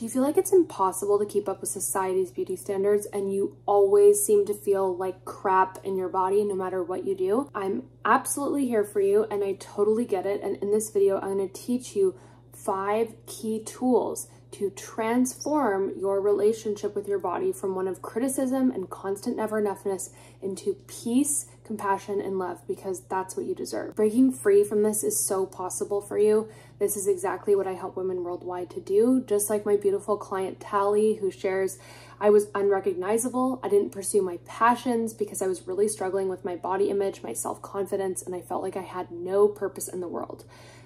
Do you feel like it's impossible to keep up with society's beauty standards and you always seem to feel like crap in your body no matter what you do? I'm absolutely here for you and I totally get it. And in this video, I'm to teach you five key tools to transform your relationship with your body from one of criticism and constant never enoughness into peace, compassion, and love because that's what you deserve. Breaking free from this is so possible for you. This is exactly what I help women worldwide to do. Just like my beautiful client Tally, who shares, I was unrecognizable. I didn't pursue my passions because I was really struggling with my body image, my self confidence, and I felt like I had no purpose in the world.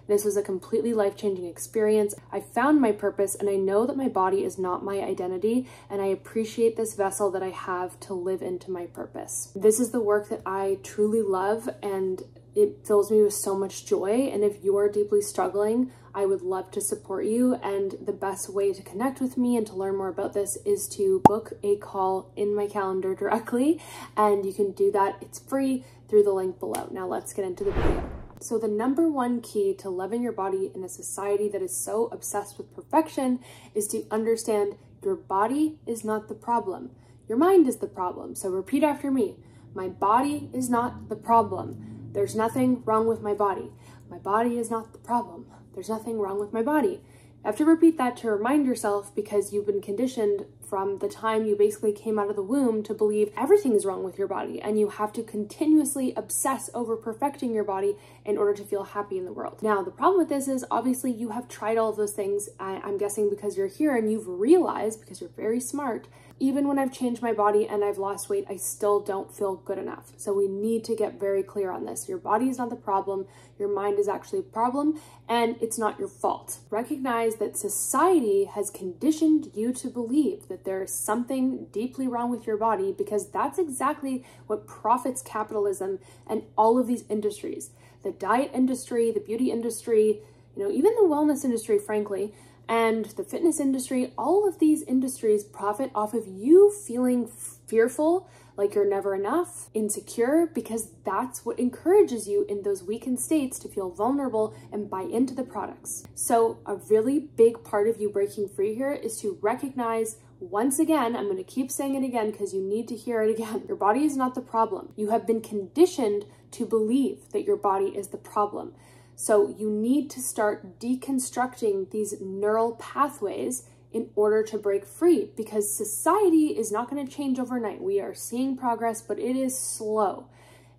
This was a completely life changing experience. I found my purpose and I know that my body is not my identity and I appreciate this vessel that I have to live into my purpose. This is the work that I truly love and it fills me with so much joy. And if you're deeply struggling, I would love to support you. And the best way to connect with me and to learn more about this is to book a call in my calendar directly. And you can do that, it's free through the link below. Now let's get into the video. So the number one key to loving your body in a society that is so obsessed with perfection is to understand your body is not the problem. Your mind is the problem. So repeat after me. My body is not the problem. There's nothing wrong with my body. My body is not the problem. There's nothing wrong with my body. You have to repeat that to remind yourself because you've been conditioned from the time you basically came out of the womb to believe everything is wrong with your body and you have to continuously obsess over perfecting your body in order to feel happy in the world. Now, the problem with this is obviously you have tried all of those things, I'm guessing because you're here and you've realized, because you're very smart, even when I've changed my body and I've lost weight, I still don't feel good enough. So we need to get very clear on this. Your body is not the problem. Your mind is actually a problem and it's not your fault. Recognize that society has conditioned you to believe that there is something deeply wrong with your body because that's exactly what profits capitalism and all of these industries. The diet industry, the beauty industry, you know, even the wellness industry, frankly, and the fitness industry, all of these industries profit off of you feeling fearful, like you're never enough, insecure, because that's what encourages you in those weakened states to feel vulnerable and buy into the products. So a really big part of you breaking free here is to recognize once again, I'm going to keep saying it again because you need to hear it again. Your body is not the problem. You have been conditioned to believe that your body is the problem. So you need to start deconstructing these neural pathways in order to break free because society is not going to change overnight. We are seeing progress, but it is slow.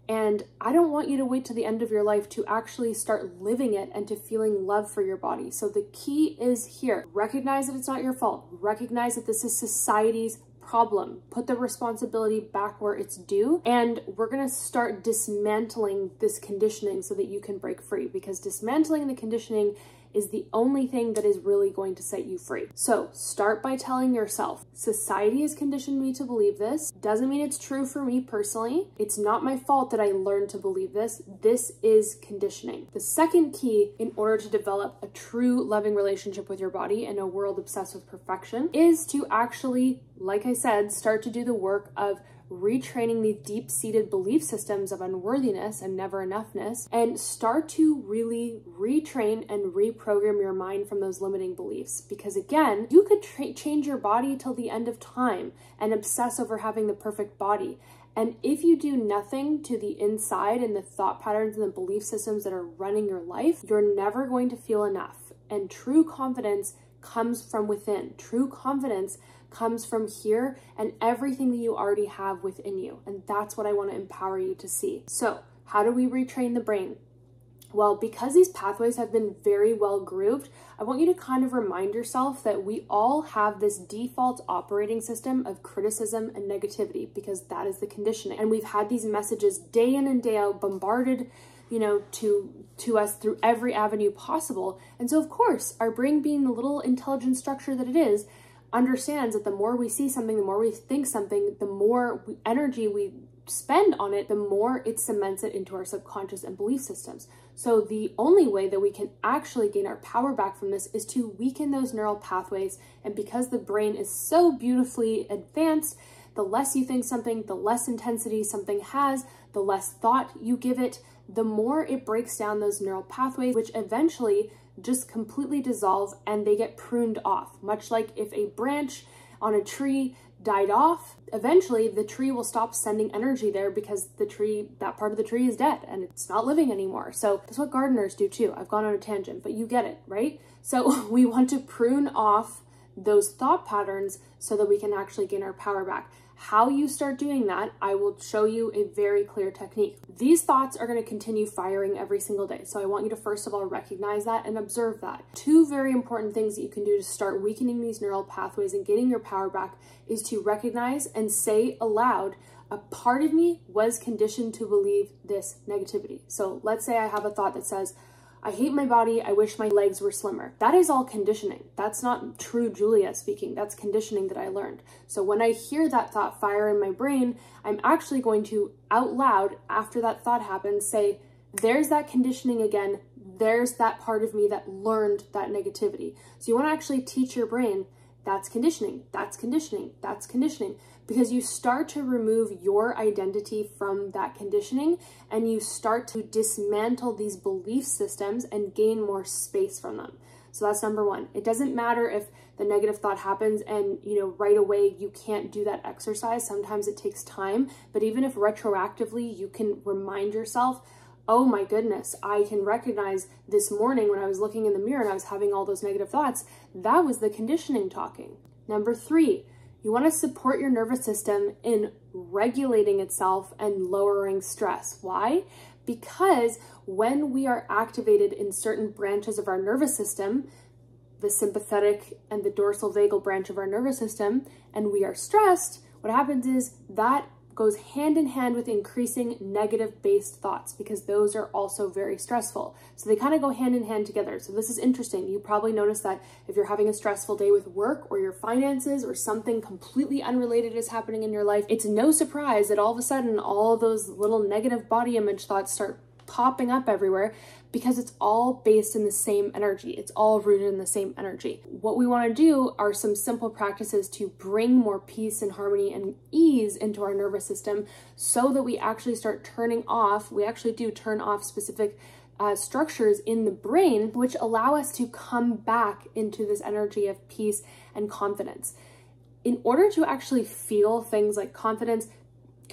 And I don't want you to wait to the end of your life to actually start living it and to feeling love for your body. So the key is here. Recognize that it's not your fault. Recognize that this is society's problem. Put the responsibility back where it's due. And we're to start dismantling this conditioning so that you can break free because dismantling the conditioning is the only thing that is really going to set you free. So start by telling yourself, society has conditioned me to believe this. Doesn't mean it's true for me personally. It's not my fault that I learned to believe this. This is conditioning. The second key in order to develop a true loving relationship with your body in a world obsessed with perfection is to actually, like I said, start to do the work of retraining these deep seated belief systems of unworthiness and never enoughness, and start to really retrain and reprogram your mind from those limiting beliefs. Because again, you could change your body till the end of time and obsess over having the perfect body. And if you do nothing to the inside and the thought patterns and the belief systems that are running your life, you're never going to feel enough. And true confidence comes from within. True confidence comes from here and everything that you already have within you. And that's what I want to empower you to see. So, how do we retrain the brain? Well, because these pathways have been very well grooved, I want you to kind of remind yourself that we all have this default operating system of criticism and negativity because that is the conditioning. And we've had these messages day in and day out bombarded you know, to to us through every avenue possible. And so of course, our brain being the little intelligent structure that it is, understands that the more we see something, the more we think something, the more energy we spend on it, the more it cements it into our subconscious and belief systems. So the only way that we can actually gain our power back from this is to weaken those neural pathways. And because the brain is so beautifully advanced, the less you think something, the less intensity something has, the less thought you give it, the more it breaks down those neural pathways, which eventually just completely dissolve and they get pruned off. Much like if a branch on a tree died off, eventually the tree will stop sending energy there because the tree, that part of the tree is dead and it's not living anymore. So that's what gardeners do too. I've gone on a tangent, but you get it, right? So we want to prune off those thought patterns so that we can actually gain our power back. How you start doing that, I will show you a very clear technique. These thoughts are going to continue firing every single day. So I want you to first of all recognize that and observe that. Two very important things that you can do to start weakening these neural pathways and getting your power back is to recognize and say aloud, a part of me was conditioned to believe this negativity. So let's say I have a thought that says, I hate my body. I wish my legs were slimmer. That is all conditioning. That's not true Giulia speaking. That's conditioning that I learned. So when I hear that thought fire in my brain, I'm actually going to out loud after that thought happens say, there's that conditioning again. There's that part of me that learned that negativity. So you want to actually teach your brain that's conditioning, that's conditioning, that's conditioning because you start to remove your identity from that conditioning and you start to dismantle these belief systems and gain more space from them. So that's number one. It doesn't matter if the negative thought happens and, you know, right away you can't do that exercise. Sometimes it takes time, but even if retroactively you can remind yourself, oh my goodness, I can recognize this morning when I was looking in the mirror and I was having all those negative thoughts, that was the conditioning talking. Number three, you want to support your nervous system in regulating itself and lowering stress. Why? Because when we are activated in certain branches of our nervous system, the sympathetic and the dorsal vagal branch of our nervous system, and we are stressed, what happens is that goes hand in hand with increasing negative based thoughts because those are also very stressful. So they kind of go hand in hand together. So this is interesting. You probably notice that if you're having a stressful day with work or your finances or something completely unrelated is happening in your life, it's no surprise that all of a sudden all those little negative body image thoughts start popping up everywhere because it's all based in the same energy. It's all rooted in the same energy. What we want to do are some simple practices to bring more peace and harmony and ease into our nervous system so that we actually start turning off, we actually do turn off specific uh, structures in the brain, which allow us to come back into this energy of peace and confidence. In order to actually feel things like confidence,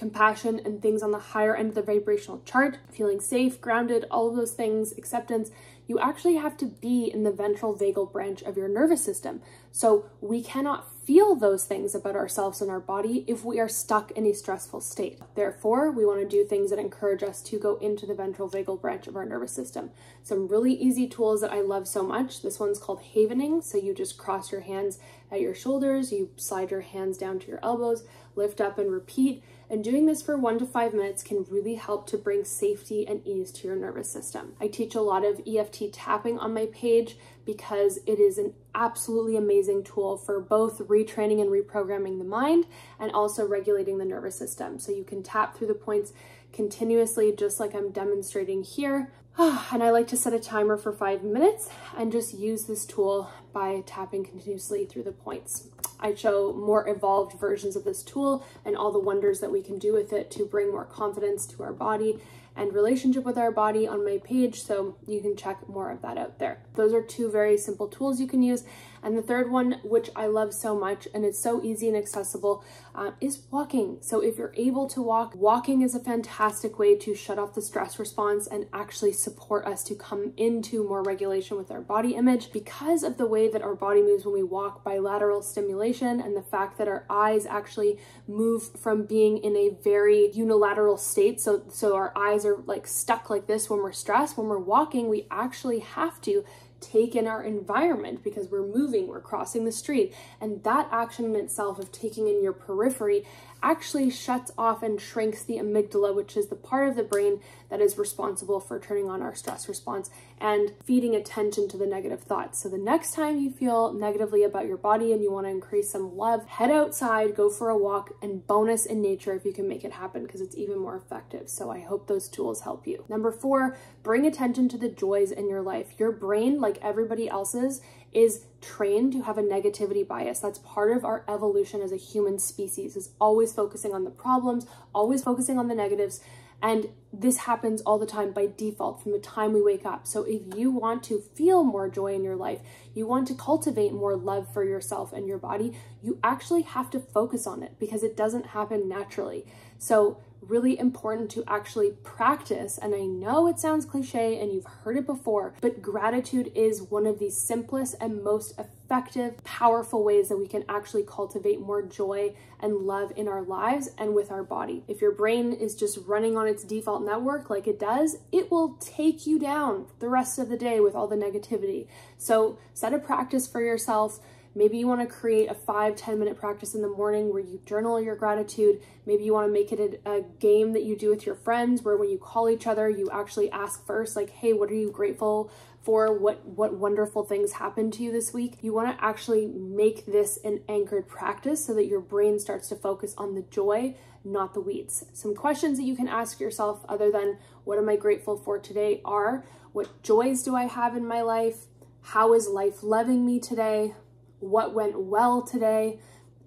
compassion, and things on the higher end of the vibrational chart, feeling safe, grounded, all of those things, acceptance, you actually have to be in the ventral vagal branch of your nervous system. So we cannot feel those things about ourselves and our body if we are stuck in a stressful state. Therefore, we want to do things that encourage us to go into the ventral vagal branch of our nervous system. Some really easy tools that I love so much. This one's called havening. So you just cross your hands at your shoulders, you slide your hands down to your elbows, lift up and repeat. And doing this for one to five minutes can really help to bring safety and ease to your nervous system. I teach a lot of EFT tapping on my page because it is an absolutely amazing tool for both retraining and reprogramming the mind and also regulating the nervous system. So you can tap through the points continuously, just like I'm demonstrating here. And I like to set a timer for five minutes and just use this tool by tapping continuously through the points. I show more evolved versions of this tool and all the wonders that we can do with it to bring more confidence to our body and relationship with our body on my page, so you can check more of that out there. Those are two very simple tools you can use. And the third one, which I love so much, and it's so easy and accessible, uh, is walking. So if you're able to walk, walking is a fantastic way to shut off the stress response and actually support us to come into more regulation with our body image. Because of the way that our body moves when we walk, bilateral stimulation, and the fact that our eyes actually move from being in a very unilateral state. So, so our eyes are like stuck like this when we're stressed. When we're walking, we actually have to take in our environment because we're moving, we're crossing the street. And that action in itself of taking in your periphery actually shuts off and shrinks the amygdala, which is the part of the brain that is responsible for turning on our stress response and feeding attention to the negative thoughts. So the next time you feel negatively about your body and you want to increase some love, head outside, go for a walk, and bonus in nature if you can make it happen because it's even more effective. So I hope those tools help you. Number four, bring attention to the joys in your life. Your brain, like everybody else's, is trained to have a negativity bias. That's part of our evolution as a human species is always focusing on the problems, always focusing on the negatives. And this happens all the time by default from the time we wake up. So if you want to feel more joy in your life, you want to cultivate more love for yourself and your body, you actually have to focus on it because it doesn't happen naturally. So really important to actually practice. And I know it sounds cliche and you've heard it before, but gratitude is one of the simplest and most effective, powerful ways that we can actually cultivate more joy and love in our lives and with our body. If your brain is just running on its default network like it does, it will take you down the rest of the day with all the negativity. So set a practice for yourself Maybe you want to create a five ten minute practice in the morning where you journal your gratitude. Maybe you want to make it a, a, game that you do with your friends where when you call each other, you actually ask first, like, hey, what are you grateful for? What, what wonderful things happened to you this week? You want to actually make this an anchored practice so that your brain starts to focus on the joy, not the weeds. Some questions that you can ask yourself other than what am I grateful for today are what joys do I have in my life? How is life loving me today? What went well today.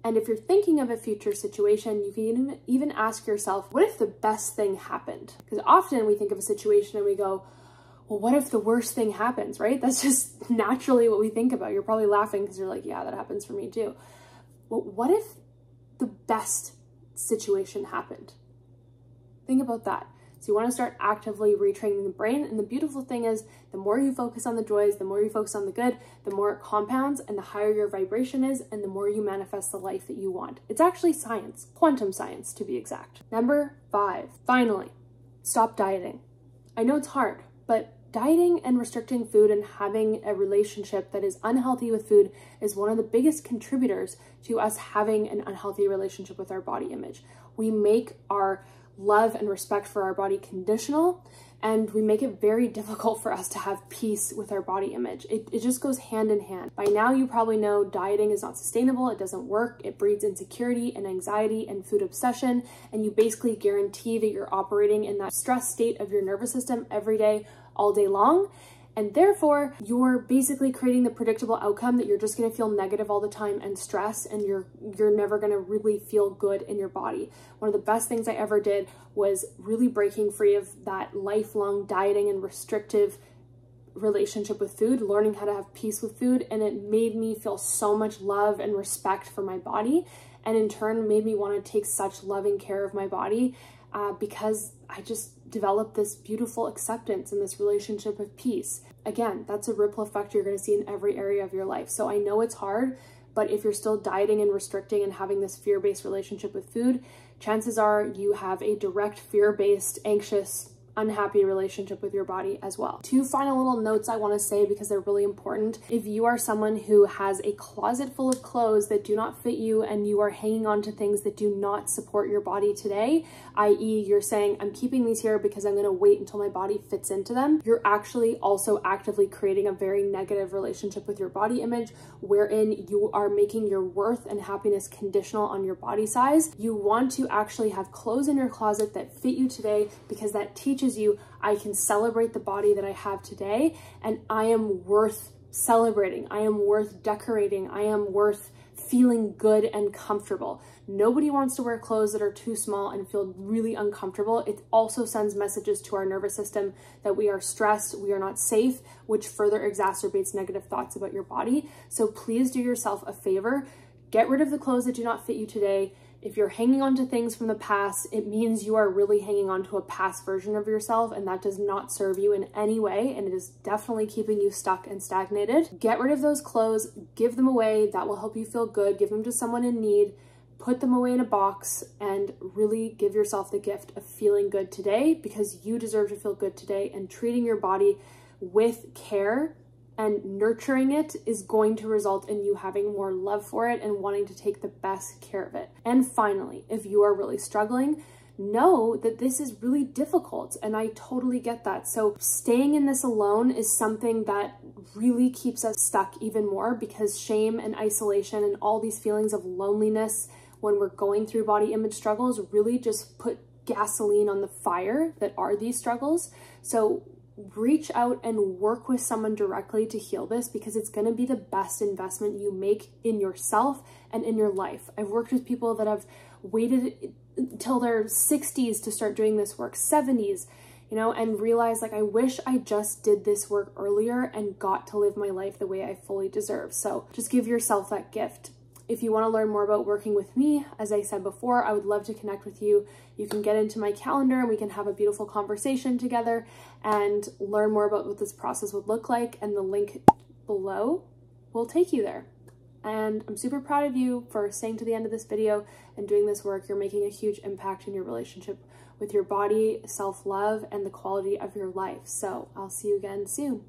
And if you're thinking of a future situation, you can even ask yourself, what if the best thing happened? Because often we think of a situation and we go, well, what if the worst thing happens, right? That's just naturally what we think about. You're probably laughing because you're like, yeah, that happens for me too. But what if the best situation happened? Think about that. So you want to start actively retraining the brain. And the beautiful thing is the more you focus on the joys, the more you focus on the good, the more it compounds and the higher your vibration is and the more you manifest the life that you want. It's actually science, quantum science to be exact. Number five, finally, stop dieting. I know it's hard, but dieting and restricting food and having a relationship that is unhealthy with food is one of the biggest contributors to us having an unhealthy relationship with our body image. We make our love and respect for our body conditional and we make it very difficult for us to have peace with our body image. It, it just goes hand in hand. By now, you probably know dieting is not sustainable, it doesn't work, it breeds insecurity and anxiety and food obsession, and you basically guarantee that you're operating in that stress state of your nervous system every day, all day long. And therefore, you're basically creating the predictable outcome that you're just gonna feel negative all the time and stress and you're you're never gonna really feel good in your body. One of the best things I ever did was really breaking free of that lifelong dieting and restrictive relationship with food, learning how to have peace with food, and it made me feel so much love and respect for my body, and in turn made me want to take such loving care of my body uh, because I just developed this beautiful acceptance and this relationship of peace. Again, that's a ripple effect you're going to see in every area of your life. So I know it's hard, but if you're still dieting and restricting and having this fear based relationship with food, chances are you have a direct fear based, anxious, unhappy relationship with your body as well. Two final little notes I want to say because they're really important. If you are someone who has a closet full of clothes that do not fit you and you are hanging on to things that do not support your body today, i.e. you're saying, I'm keeping these here because I'm going to wait until my body fits into them, you're actually also actively creating a very negative relationship with your body image wherein you are making your worth and happiness conditional on your body size. You want to actually have clothes in your closet that fit you today because that teaches teaches you I can celebrate the body that I have today and I am worth celebrating. I am worth decorating. I am worth feeling good and comfortable. Nobody wants to wear clothes that are too small and feel really uncomfortable. It also sends messages to our nervous system that we are stressed, we are not safe, which further exacerbates negative thoughts about your body. So please do yourself a favor. Get rid of the clothes that do not fit you today if you're hanging on to things from the past, it means you are really hanging on to a past version of yourself and that does not serve you in any way and it is definitely keeping you stuck and stagnated. Get rid of those clothes, give them away. That will help you feel good. Give them to someone in need. Put them away in a box and really give yourself the gift of feeling good today because you deserve to feel good today and treating your body with care and nurturing it is going to result in you having more love for it and wanting to take the best care of it. And finally, if you are really struggling, know that this is really difficult and I totally get that. So staying in this alone is something that really keeps us stuck even more because shame and isolation and all these feelings of loneliness when we're going through body image struggles really just put gasoline on the fire that are these struggles. So reach out and work with someone directly to heal this because it's going to be the best investment you make in yourself and in your life. I've worked with people that have waited till their 60s to start doing this work, 70s, you know, and realize like I wish I just did this work earlier and got to live my life the way I fully deserve. So just give yourself that gift. If you want to learn more about working with me, as I said before, I would love to connect with you. You can get into my calendar and we can have a beautiful conversation together and learn more about what this process would look like. And the link below will take you there. And I'm super proud of you for staying to the end of this video and doing this work. You're making a huge impact in your relationship with your body, self-love, and the quality of your life. So I'll see you again soon.